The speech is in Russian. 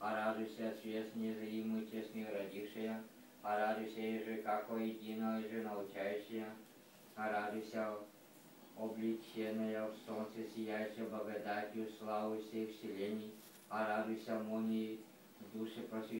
а радуйся, свет незримый, честный родившая, а радуйся, еже, како единое же научающая, а радуйся, обличенная в солнце, сияющая благодатью, славы всех вселенной, а радуйся, молнии, души душе просвещенной,